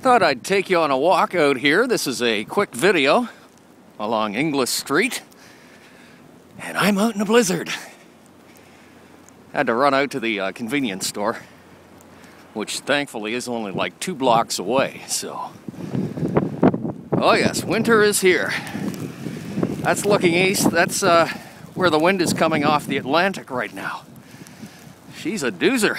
Thought I'd take you on a walk out here. This is a quick video along Inglis Street. And I'm out in a blizzard. Had to run out to the uh, convenience store, which thankfully is only like two blocks away. So, oh yes, winter is here. That's looking east. That's uh, where the wind is coming off the Atlantic right now. She's a doozer.